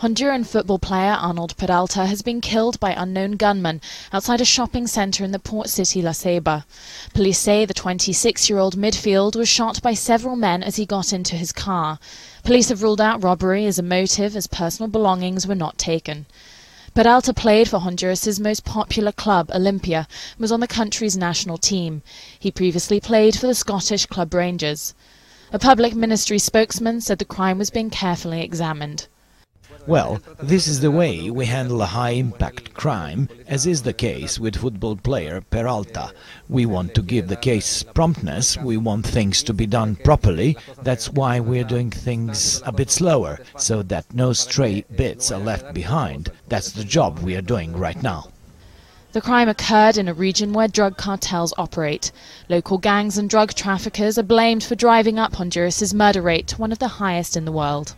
Honduran football player Arnold Peralta has been killed by unknown gunmen outside a shopping centre in the port city La Ceiba. Police say the 26-year-old midfield was shot by several men as he got into his car. Police have ruled out robbery as a motive as personal belongings were not taken. Peralta played for Honduras' most popular club, Olimpia, and was on the country's national team. He previously played for the Scottish club Rangers. A public ministry spokesman said the crime was being carefully examined. Well, this is the way we handle a high-impact crime, as is the case with football player Peralta. We want to give the case promptness, we want things to be done properly, that's why we're doing things a bit slower, so that no stray bits are left behind. That's the job we are doing right now. The crime occurred in a region where drug cartels operate. Local gangs and drug traffickers are blamed for driving up Honduras' murder rate to one of the highest in the world.